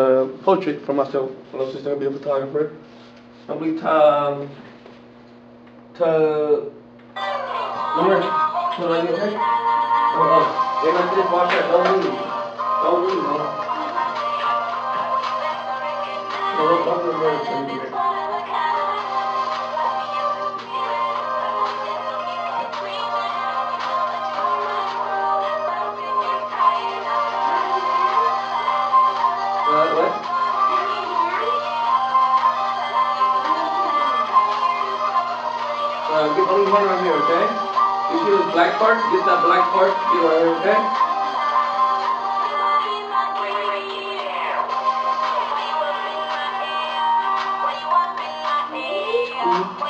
uh, portrait for myself. My little sister gonna be a photographer. I believe to to number to like okay. Oh, oh. Yeah, like this. Watch that. Don't leave. Don't leave, man. No, don't don't. Don't. Uh, get only one right here, okay? You see this black part? Get that black part. Get right here, okay? Oh.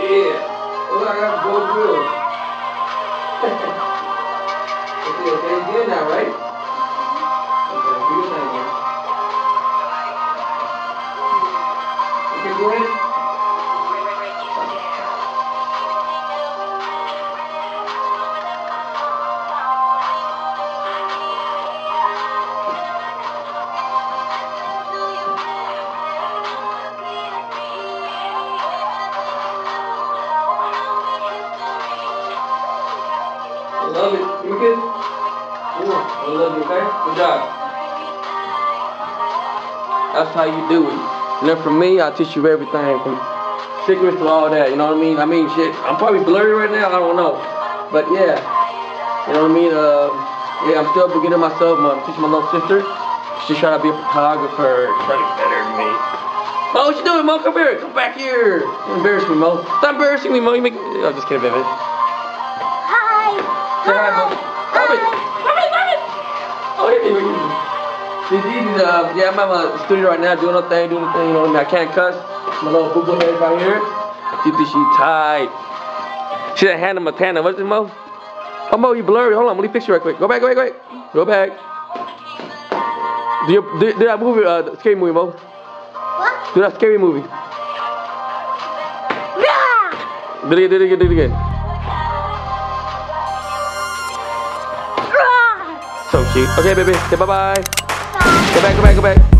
Yeah. Oh, I got to go good. okay, okay, good now, right? Love it. You good? Mwah. I love you, okay? Good job. That's how you do it. And then from me, I'll teach you everything from secrets to all that. You know what I mean? I mean, shit. I'm probably blurry right now. I don't know. But yeah. You know what I mean? Uh, yeah, I'm still beginning myself. I'm teaching my little sister. She's trying to be a photographer. Trying to get better than me. Mo, what you doing, Mo? Come here. Come back here. You embarrass me, Mo. Stop embarrassing me, Mo. You make. I'm just kidding, baby. Hi. Say hi, Mo. These, these, uh, yeah, I'm at my studio right now doing a thing, doing a thing, you know what I mean? I can't cuss. My little boo boo head right here. She thinks she tight. She that Hannah Montana. What's it, Mo? Oh, Mo, you blurry. Hold on, let me fix you right quick. Go back, go back, go back. Go back. Do, you, do, do that movie, uh, scary movie, Mo. What? Do that scary movie. Yeah. Do it again, do it again, do it again. So cute. Okay, baby. Say bye-bye. Go back, go back, go back.